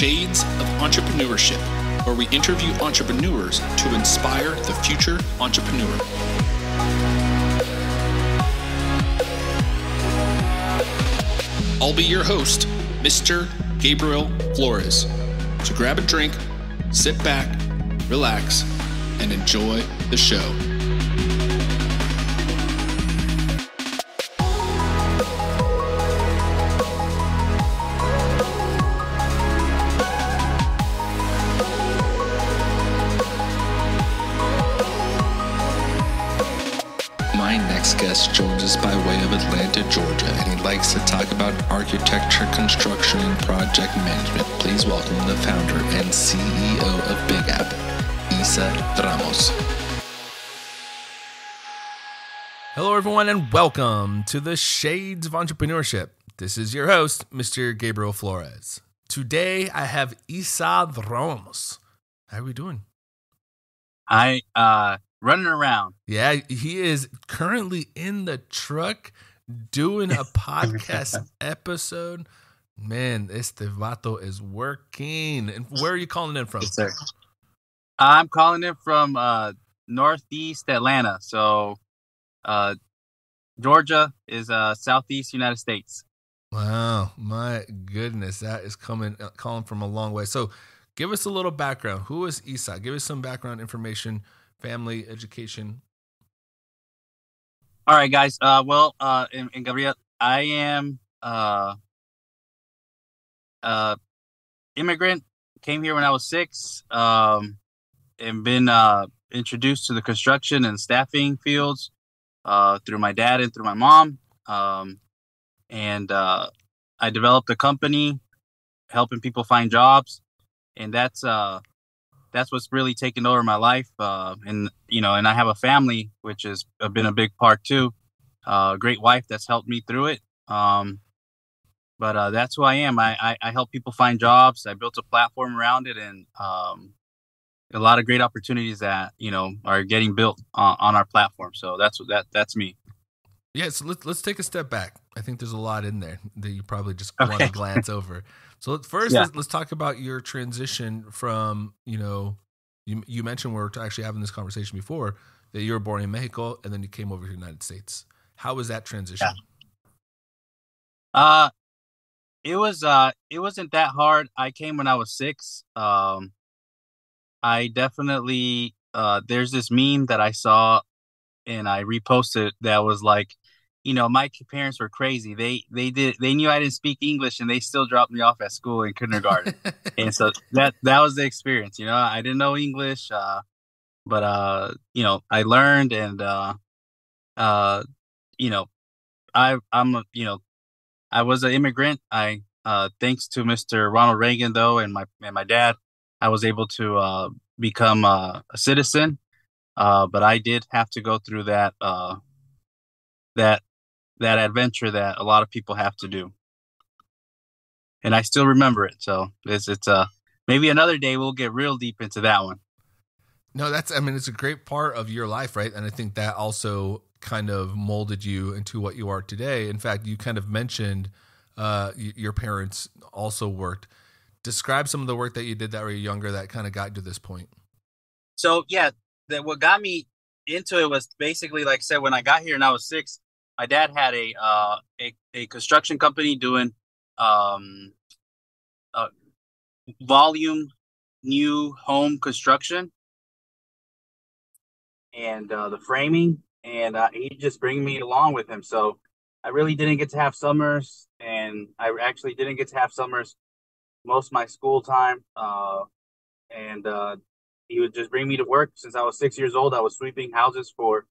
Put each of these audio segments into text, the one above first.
Shades of Entrepreneurship, where we interview entrepreneurs to inspire the future entrepreneur. I'll be your host, Mr. Gabriel Flores. So grab a drink, sit back, relax, and enjoy the show. Likes to talk about architecture, construction, and project management. Please welcome the founder and CEO of Big App, Esau Ramos. Hello, everyone, and welcome to the Shades of Entrepreneurship. This is your host, Mr. Gabriel Flores. Today, I have Esau Ramos. How are we doing? I uh running around. Yeah, he is currently in the truck doing a podcast episode. Man, este vato is working. And where are you calling in from? Yes, sir. I'm calling in from uh northeast Atlanta. So uh Georgia is uh southeast United States. Wow, my goodness, that is coming uh, calling from a long way. So, give us a little background. Who is Esau? Give us some background information, family, education. All right, guys. Uh well, uh in, in Gabriel, I am uh uh immigrant, came here when I was 6. Um and been uh introduced to the construction and staffing fields uh through my dad and through my mom. Um and uh I developed a company helping people find jobs and that's uh that's what's really taken over my life uh and you know and i have a family which has been a big part too uh, great wife that's helped me through it um but uh that's who i am. I, I i help people find jobs. I built a platform around it and um a lot of great opportunities that you know are getting built on, on our platform. So that's what that that's me. Yeah, so let's let's take a step back. I think there's a lot in there that you probably just want to glance over. So first, Yeah. let's, let's talk about your transition from you know, you you mentioned we are actually having this conversation before that you were born in Mexico and then you came over to the United States. How was that transition? Uh it was uh it wasn't that hard. I came when I was 6. Um I definitely uh there's this meme that I saw and I reposted that was like, you know, my parents were crazy. They they did they knew I didn't speak English and they still dropped me off at school in kindergarten. and so that that was the experience, you know. I didn't know English uh but uh you know, I learned and uh uh you know, I I'm a, you know, I was an immigrant. I uh thanks to Mr. Ronald Reagan though and my and my dad, I was able to uh become uh, a citizen. Uh but I did have to go through that uh that that adventure that a lot of people have to do. And I still remember it. So it's it's uh maybe another day we'll get real deep into that one. No, that's I mean it's a great part of your life, right? And I think that also kind of molded you into what you are today. In fact, you kind of mentioned uh, your parents also worked. Describe some of the work that you did that were younger that kind of got you to this point. so yeah, that what got me into it was basically like I said when I got here and I was six, my dad had a uh a, a construction company doing um uh volume new home construction and uh the framing and uh he just bring me along with him so I really didn't get to have summers and I actually didn't get to have summers most of my school time uh and uh he would just bring me to work since I was six years old. I was sweeping houses for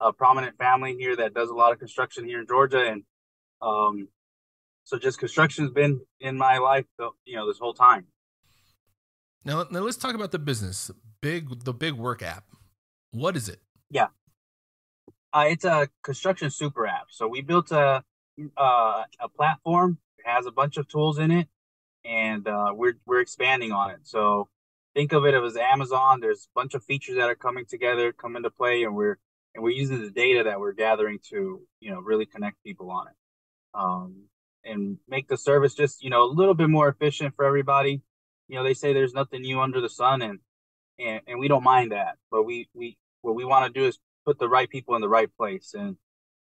a prominent family here that does a lot of construction here in Georgia, and um, so just construction's been in my life, you know, this whole time. Now, now let's talk about the business. Big the big work app. What is it? Yeah, uh, it's a construction super app. So we built a uh, a platform. It has a bunch of tools in it, and uh, we're we're expanding on it. So think of it as Amazon. There's a bunch of features that are coming together, come into play, and we're and we're using the data that we're gathering to you know really connect people on it, um, and make the service just you know a little bit more efficient for everybody. you know, they say there's nothing new under the sun, and and and we don't mind that. But we we what we want to do is put the right people in the right place, and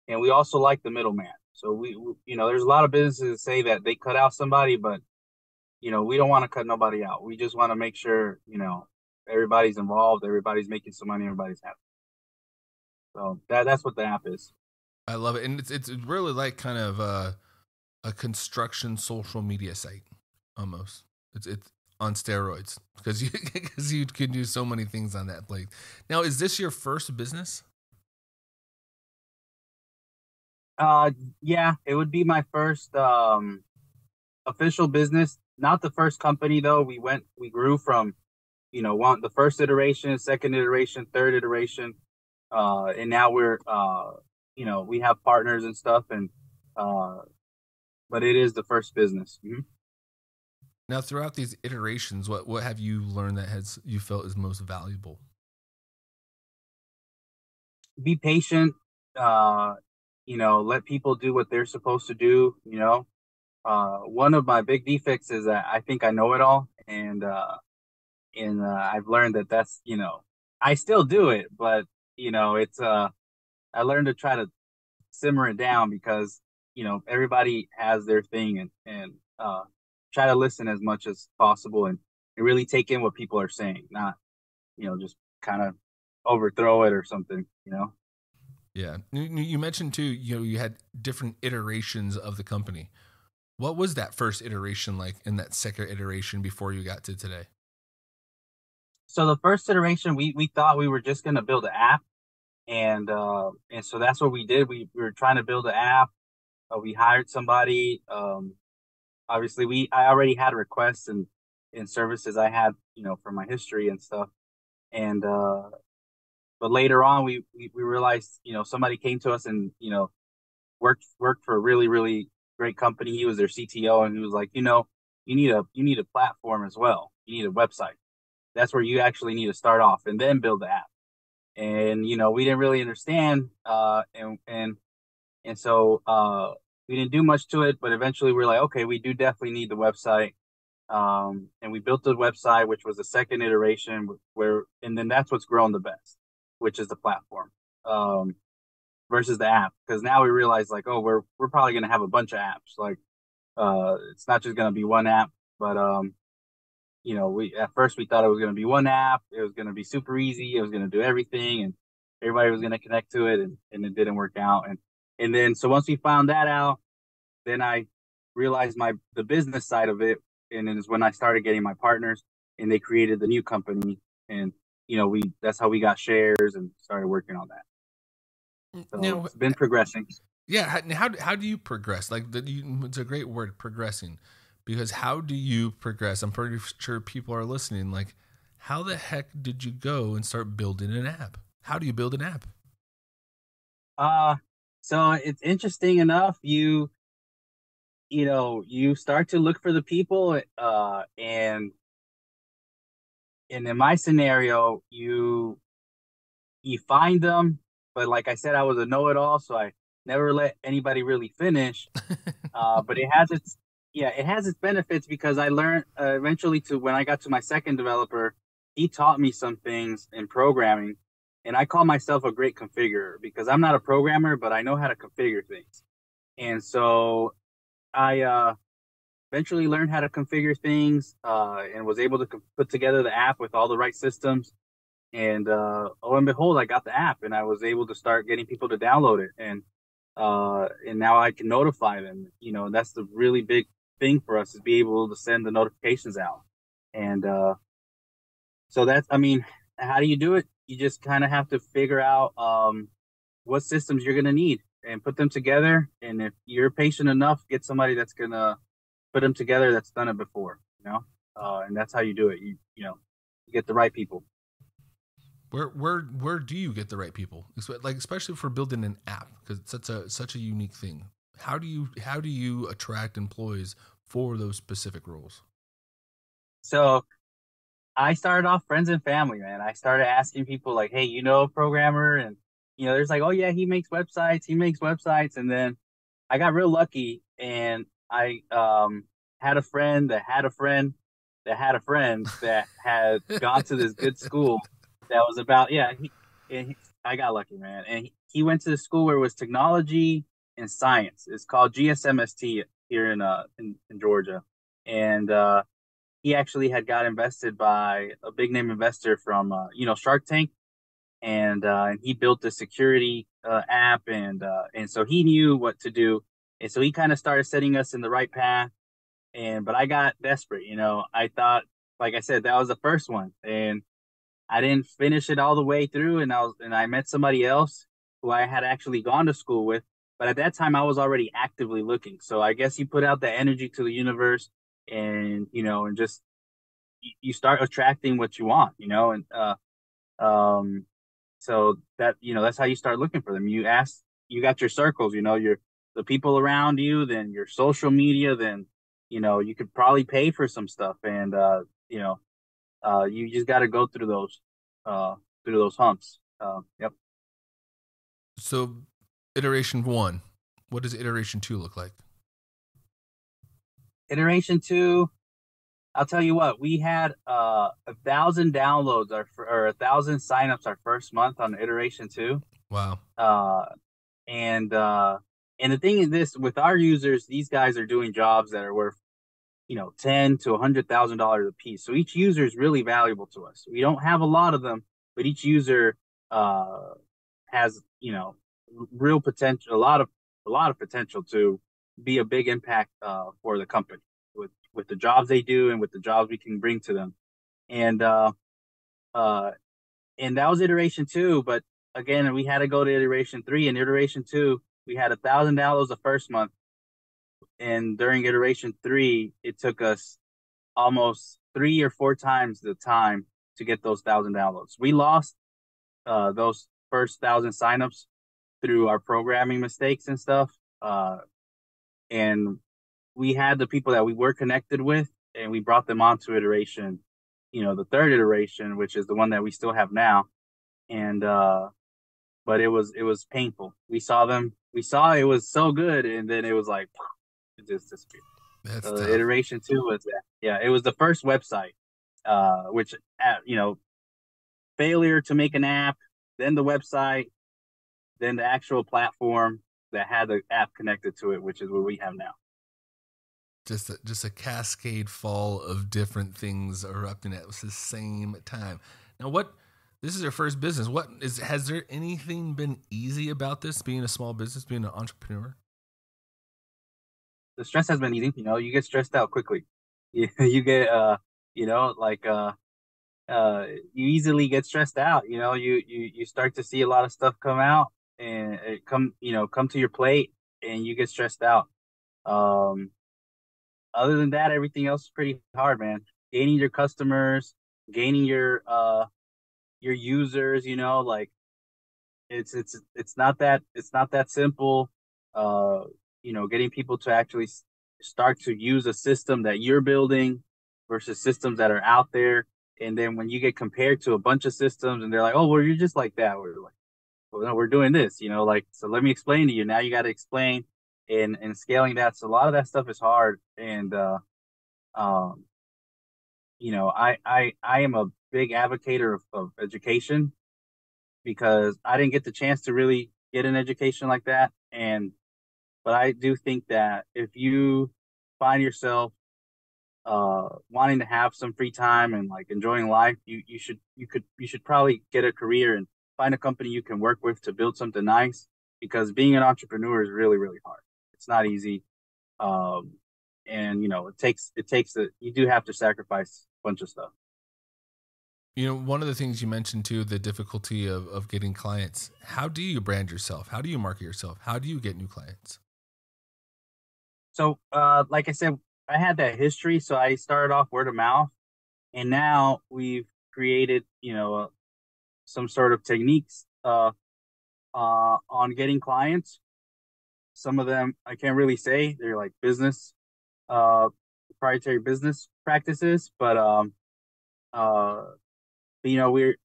and we also like the middleman. So we, we you know, there's a lot of businesses that say that they cut out somebody, but you know, we don't want to cut nobody out. We just want to make sure, you know, everybody's involved, everybody's making some money, everybody's happy. So that that's what the app is. I love it, and it's it's really like kind of a, a construction social media site almost. It's it's on steroids because you because you can do so many things on that plate. Now, is this your first business? Uh, yeah, it would be my first um official business. Not the first company though. We went, we grew from, you know, one the first iteration, second iteration, third iteration, uh, and now we're, uh, you know, we have partners and stuff, and uh, but it is the first business. Mm-hmm. Now, throughout these iterations, what what have you learned that has you felt is most valuable? Be patient. Uh, you know, let people do what they're supposed to do. You know, uh, one of my big defects is that I think I know it all, and uh, and uh, I've learned that that's you know I still do it, but you know it's uh I learned to try to simmer it down because you know everybody has their thing and and uh, try to listen as much as possible and, and really take in what people are saying, not you know just kind of overthrow it or something, you know. Yeah, you mentioned too. You know, you had different iterations of the company. What was that first iteration like in that second iteration before you got to today? So the first iteration, we we thought we were just going to build an app, and uh, and so that's what we did. We, we were trying to build an app. Uh, we hired somebody. Um, obviously, we I already had requests and and services I had, you know, from my history and stuff. And uh, but later on, we, we we realized, you know, somebody came to us and you know worked worked for a really really great company. He was their CTO, and he was like, you know, you need a you need a platform as well. You need a website. That's where you actually need to start off, and then build the app. And you know, we didn't really understand, uh, and and and so uh, we didn't do much to it. But eventually, we are like, okay, we do definitely need the website. Um, and we built the website, which was the second iteration, where and then that's what's grown the best, which is the platform. Um, versus the app because now we realize like oh we're we're probably going to have a bunch of apps like uh it's not just going to be one app but um you know we at first we thought it was going to be one app it was going to be super easy it was going to do everything and everybody was going to connect to it and, and it didn't work out and and then so once we found that out then i realized my the business side of it and then is when i started getting my partners and they created the new company and you know we that's how we got shares and started working on that so now, it's been progressing. Yeah. How, how, how do you progress? Like, the, you, it's a great word, progressing. Because how do you progress? I'm pretty sure people are listening. Like, how the heck did you go and start building an app? How do you build an app? Uh, so it's interesting enough. You, you know, you start to look for the people, uh, and and in my scenario, you you find them, but like I said, I was a know-it-all, so I never let anybody really finish. uh, but it has its yeah, it has its benefits because I learned uh, eventually to when I got to my second developer, he taught me some things in programming, and I call myself a great configurer because I'm not a programmer, but I know how to configure things. And so I uh, eventually learned how to configure things uh, and was able to put together the app with all the right systems and uh, oh and behold, I got the app, and I was able to start getting people to download it, and uh, and now I can notify them. You know, that's the really big thing for us is be able to send the notifications out, and uh, so that's I mean, how do you do it? You just kind of have to figure out um, what systems you're gonna need and put them together. And if you're patient enough, get somebody that's gonna put them together that's done it before. You know, uh, and that's how you do it. You you know, you get the right people. Where where where do you get the right people? Like especially for building an app because it's such a such a unique thing. How do you how do you attract employees for those specific roles? So I started off friends and family, man. I started asking people like, "Hey, you know a programmer?" And you know, there's like, "Oh yeah, he makes websites. He makes websites." And then I got real lucky, and I um, had a friend that had a friend that had a friend that had gone to this good school that was about yeah. He, he, I got lucky, man. And he, he went to the school where it was technology and science. It's called GSMST here in uh in, in Georgia, and uh, he actually had got invested by a big name investor from uh, you know Shark Tank, and uh, he built a security uh, app, and uh, and so he knew what to do, and so he kind of started setting us in the right path. And but I got desperate, you know. I thought, like I said, that was the first one, and I didn't finish it all the way through, and I was and I met somebody else who I had actually gone to school with, but at that time I was already actively looking. So I guess you put out the energy to the universe, and you know, and just you start attracting what you want, you know, and uh, um, so that you know that's how you start looking for them. You ask, you got your circles, you know, your the people around you, then your social media, then you know you could probably pay for some stuff, and uh, you know, uh, you just got to go through those uh, through those humps. Uh, yep. So, iteration one, what does iteration two look like? Iteration two, I'll tell you what, we had uh, a thousand downloads our, or a thousand signups our first month on iteration two. Wow. Uh, and uh, and the thing is this with our users, these guys are doing jobs that are worth, you know, ten to a hundred thousand dollars a piece. So each user is really valuable to us. We don't have a lot of them, but each user uh, has, you know, real potential, a lot of a lot of potential to be a big impact uh, for the company with with the jobs they do and with the jobs we can bring to them. And uh uh and that was iteration two, but again we had to go to iteration three and iteration two, we had a thousand dollars the first month. And during iteration three, it took us almost three or four times the time to get those thousand downloads. We lost uh, those first thousand signups through our programming mistakes and stuff. Uh, and we had the people that we were connected with and we brought them onto iteration, you know, the third iteration, which is the one that we still have now. And, uh, but it was, it was painful. We saw them, we saw it was so good. And then it was like, it just disappeared. That's uh, iteration two was that. Yeah. It was the first website, uh, which, uh, you know, failure to make an app, then the website, then the actual platform that had the app connected to it, which is what we have now just a, just a cascade fall of different things erupting at the same time. Now, what this is your first business. What is has there anything been easy about this being a small business, being an entrepreneur? The stress has been easy. You know, you get stressed out quickly. You, you get uh, you know, like uh, uh, you easily get stressed out. You know, you you you start to see a lot of stuff come out and come you know come to your plate and you get stressed out. Um, other than that, everything else is pretty hard, man. Gaining your customers, gaining your uh your users, you know, like it's it's it's not that it's not that simple. Uh, you know, getting people to actually start to use a system that you're building versus systems that are out there. And then when you get compared to a bunch of systems and they're like, oh, well, you're just like that. We're like, well, no, we're doing this, you know, like, so let me explain to you. Now you got to explain and and scaling that. So a lot of that stuff is hard, and uh, um, you know, I I I am a big advocate of, of education because I didn't get the chance to really get an education like that, and but I do think that if you find yourself uh wanting to have some free time and like enjoying life you you should you could you should probably get a career and find a company you can work with to build something nice because being an entrepreneur is really really hard it's not easy. Um, and you know, it takes it takes a you do have to sacrifice a bunch of stuff. You know, one of the things you mentioned too, the difficulty of, of getting clients. How do you brand yourself? How do you market yourself? How do you get new clients? So, uh, like I said, I had that history. So I started off word of mouth, and now we've created, you know, some sort of techniques uh, uh, on getting clients. Some of them I can't really say they're like business, uh, proprietary business practices, but um, uh, you know we're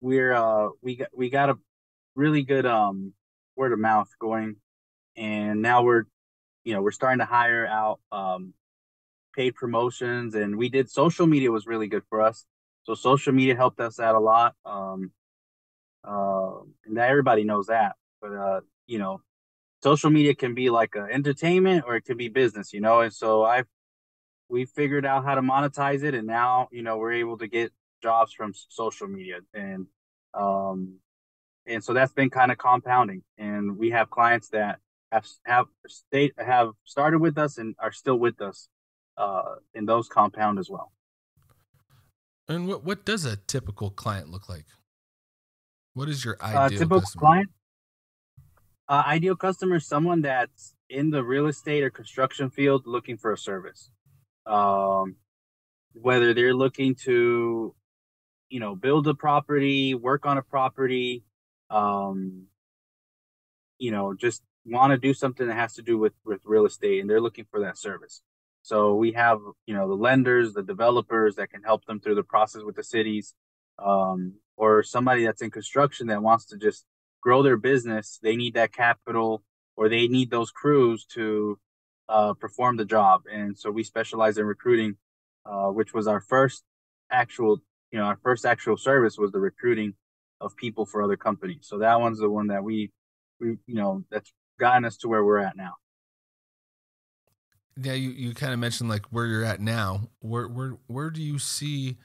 we're uh we got we got a really good um word of mouth going, and now we're you know we're starting to hire out um paid promotions, and we did social media was really good for us. So social media helped us out a lot. Um, uh, and everybody knows that. But uh, you know, social media can be like a entertainment or it can be business, you know. And so I've we figured out how to monetize it, and now you know we're able to get jobs from social media, and um, and so that's been kind of compounding. And we have clients that have have stayed have started with us and are still with us, uh, in those compound as well. And what what does a typical client look like? What is your ideal uh, typical customer? client? Uh, ideal customer is someone that's in the real estate or construction field looking for a service. Um, whether they're looking to, you know, build a property, work on a property, um, you know, just want to do something that has to do with with real estate, and they're looking for that service. So we have, you know, the lenders, the developers that can help them through the process with the cities, um, or somebody that's in construction that wants to just grow their business. They need that capital, or they need those crews to uh, perform the job. And so we specialize in recruiting, uh, which was our first actual, you know, our first actual service was the recruiting of people for other companies. So that one's the one that we, we, you know, that's gotten us to where we're at now. Yeah, you, you kind of mentioned like where you're at now. Where where where do you see,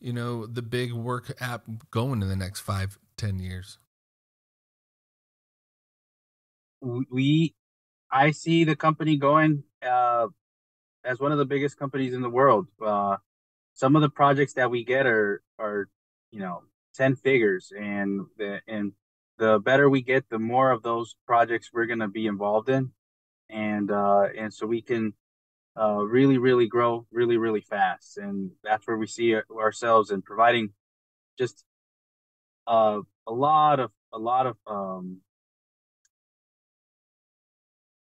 you know, the big work app going in the next five, ten years? We I see the company going uh, as one of the biggest companies in the world. Uh, some of the projects that we get are are you know ten figures, and the and the better we get, the more of those projects we're going to be involved in, and uh, and so we can uh, really really grow really really fast, and that's where we see ourselves in providing just uh, a lot of a lot of um,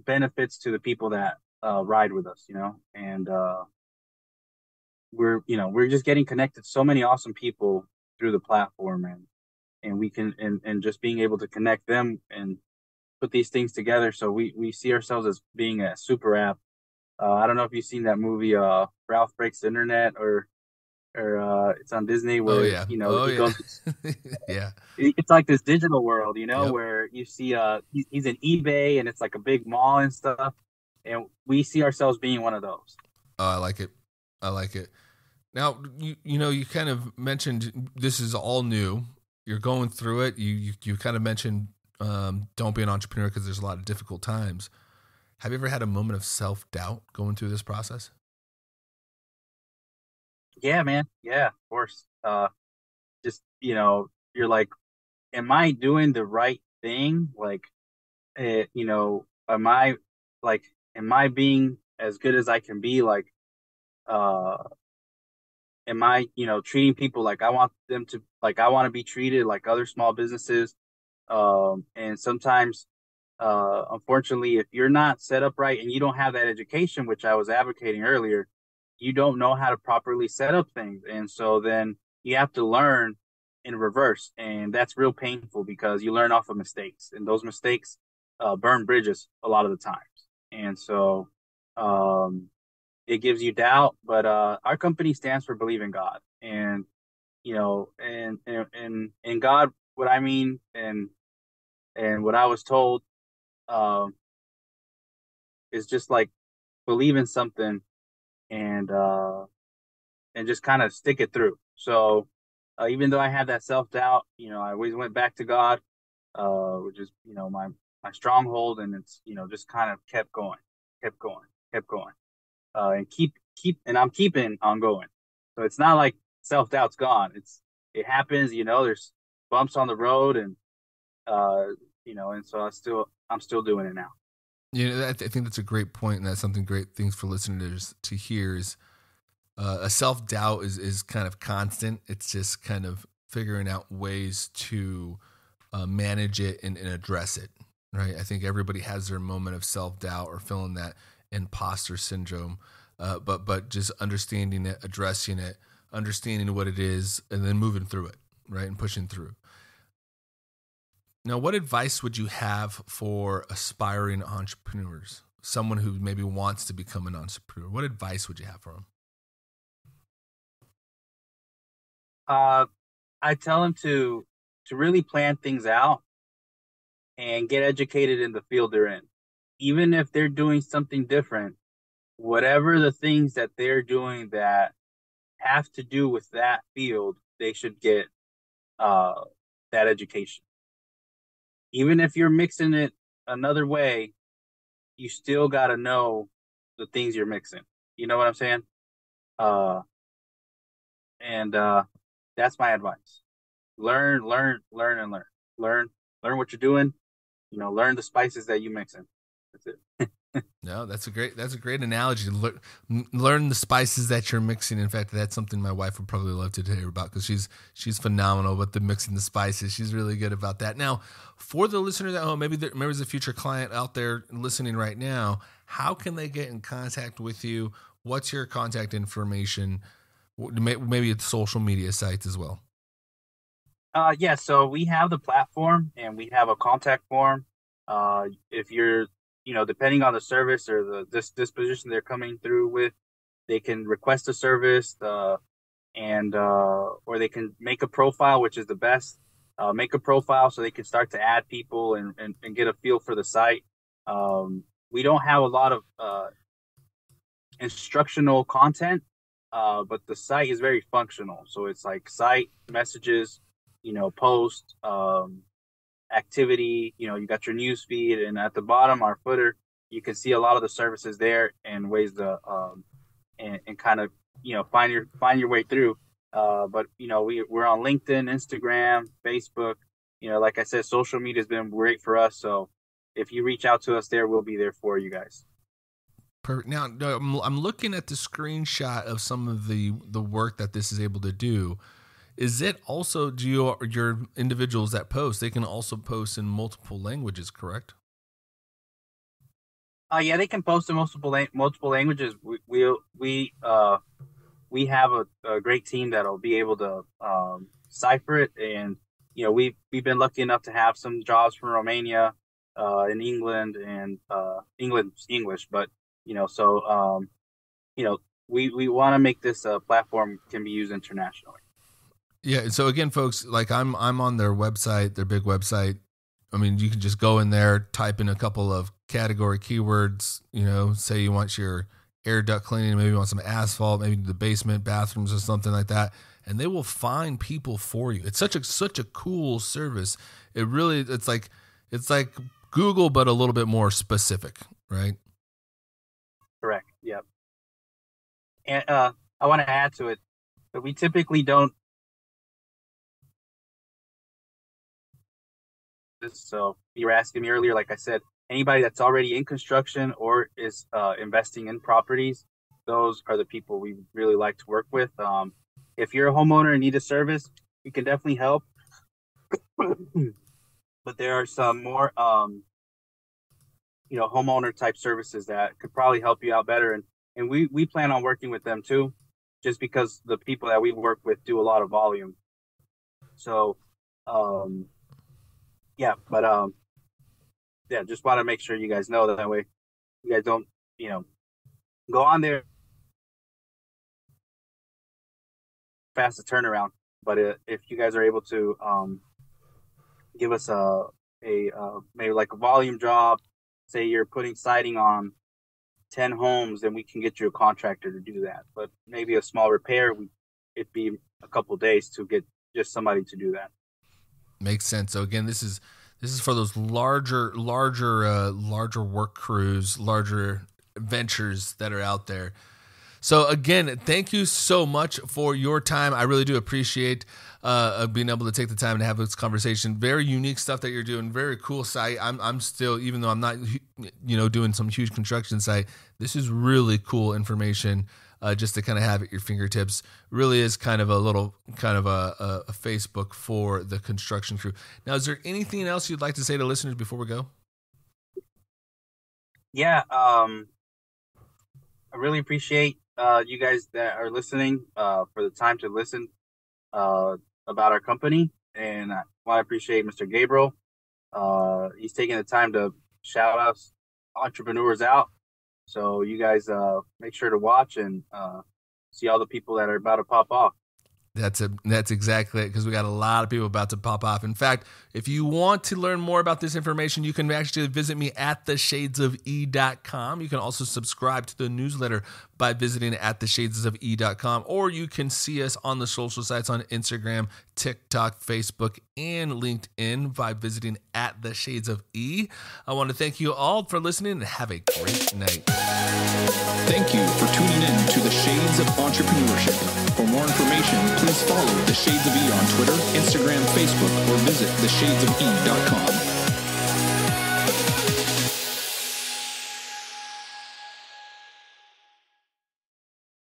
benefits to the people that uh, ride with us, you know, and uh, we're you know we're just getting connected so many awesome people through the platform and and we can and and just being able to connect them and put these things together so we we see ourselves as being a super app. Uh, i don't know if you've seen that movie uh ralph breaks the internet or or uh it's on disney oh, where oh, yeah. you know oh, yeah. Goes, yeah. It's like this digital world you know yep. where you see uh he's in ebay and it's like a big mall and stuff and we see ourselves being one of those. Oh i like it. I like it. Now you you know you kind of mentioned this is all new. You're going through it. You you, you kind of mentioned um, don't be an entrepreneur because there's a lot of difficult times. Have you ever had a moment of self-doubt going through this process? Yeah man. Yeah of course. Uh just you know you're like am i doing the right thing? Like uh, you know am i like am i being as good as i can be? Like uh am i you know treating people like i want them to like i want to be treated like other small businesses um and sometimes uh unfortunately if you're not set up right and you don't have that education which i was advocating earlier you don't know how to properly set up things. And so then you have to learn in reverse. And that's real painful because you learn off of mistakes. And those mistakes uh, burn bridges a lot of the times. And so um, it gives you doubt. But uh, our company stands for believe in God. And, you know, and, and, and, and God, what I mean, and, and what I was told um, is just like believe in something and uh, and just kind of stick it through. So uh, even though I had that self doubt, you know, I always went back to God, uh, which is you know my my stronghold, and it's you know just kind of kept going, kept going, kept going, uh, and keep keep and I'm keeping on going. So it's not like self doubt's gone. It's it happens, you know. There's bumps on the road, and uh, you know, and so I still I'm still doing it now. You know, I, th- I think that's a great point, and that's something great things for listeners to hear. Is uh, a self doubt is is kind of constant. It's just kind of figuring out ways to uh, manage it and, and address it. Right. I think everybody has their moment of self doubt or feeling that imposter syndrome. Uh, but but just understanding it, addressing it, understanding what it is, and then moving through it, right, and pushing through. Now, what advice would you have for aspiring entrepreneurs? someone who maybe wants to become an entrepreneur? What advice would you have for them? Uh, I tell them to to really plan things out and get educated in the field they're in. Even if they're doing something different, whatever the things that they're doing that have to do with that field, they should get uh, that education. Even if you're mixing it another way, you still got to know the things you're mixing. You know what I'm saying? Uh, and uh, that's my advice. Learn, learn, learn, and learn. Learn, learn what you're doing. You know, learn the spices that you mix in. That's it. no, that's a great that's a great analogy. Learn, learn the spices that you're mixing. In fact, that's something my wife would probably love to hear about because she's she's phenomenal with the mixing the spices. She's really good about that. Now, for the listeners at home, maybe there, maybe there's a future client out there listening right now. How can they get in contact with you? What's your contact information? Maybe it's social media sites as well. Uh, yeah, so we have the platform and we have a contact form. Uh, if you're you know, depending on the service or the this disposition they're coming through with, they can request a service, uh, and uh, or they can make a profile, which is the best. Uh, make a profile so they can start to add people and, and, and get a feel for the site. Um, we don't have a lot of uh, instructional content, uh, but the site is very functional. So it's like site messages, you know, post, um, activity. You know, you got your news feed, and at the bottom, our footer, you can see a lot of the services there and ways to um, and, and kind of you know find your find your way through. Uh, but you know, we we're on LinkedIn, Instagram, Facebook. You know, like I said, social media has been great for us. So if you reach out to us there, we'll be there for you guys. Perfect. Now, I'm looking at the screenshot of some of the the work that this is able to do. Is it also do you, your individuals that post? They can also post in multiple languages, correct? Uh, yeah, they can post in multiple multiple languages. We we we uh we have a, a great team that'll be able to um, cipher it, and you know we've we've been lucky enough to have some jobs from Romania, uh, in England, and uh, England English, but you know so um, you know we we want to make this uh, platform can be used internationally. Yeah. So again, folks, like I'm I'm on their website, their big website. I mean, you can just go in there, type in a couple of category keywords. You know, say you want your air duct cleaning, maybe you want some asphalt, maybe the basement, bathrooms, or something like that, and they will find people for you. It's such a such a cool service. It really, it's like it's like Google, but a little bit more specific, right? Correct. Yep. And uh, I want to add to it, but we typically don't So you were asking me earlier, like I said, anybody that's already in construction or is uh, investing in properties, those are the people we really like to work with. Um, if you're a homeowner and need a service, we can definitely help. but there are some more, um, you know, homeowner type services that could probably help you out better. And, and we, we plan on working with them too, just because the people that we work with do a lot of volume. So, um, yeah, but um, yeah, just want to make sure you guys know that, that way you guys don't, you know, go on there fast a turnaround. But uh, if you guys are able to um, give us a a uh, maybe like a volume job, say you're putting siding on ten homes, then we can get you a contractor to do that. But maybe a small repair, we it'd be a couple days to get just somebody to do that. Makes sense. So again, this is this is for those larger, larger, uh, larger work crews, larger ventures that are out there. So again, thank you so much for your time. I really do appreciate uh, being able to take the time to have this conversation. Very unique stuff that you're doing. Very cool site. I'm I'm still, even though I'm not, you know, doing some huge construction site. This is really cool information uh, just to kind of have at your fingertips. Really is kind of a little kind of a, a, Facebook for the construction crew. Now, is there anything else you'd like to say to listeners before we go? Yeah, um, I really appreciate uh, you guys that are listening uh, for the time to listen uh, about our company, and I want to appreciate Mr. Gabriel. Uh, he's taking the time to shout us entrepreneurs out. So you guys uh, make sure to watch and uh, see all the people that are about to pop off. That's a that's exactly it because we got a lot of people about to pop off. In fact, if you want to learn more about this information, you can actually visit me at theshadesofE.com. You can also subscribe to the newsletter by visiting at theshadesofE.com, or you can see us on the social sites on Instagram, TikTok, Facebook, and LinkedIn by visiting at the Shades of E. I want to thank you all for listening and have a great night. Thank you for tuning in to the Shades of Entrepreneurship. For more information, please follow the Shades of E on Twitter, Instagram, Facebook, or visit theshadesofE.com.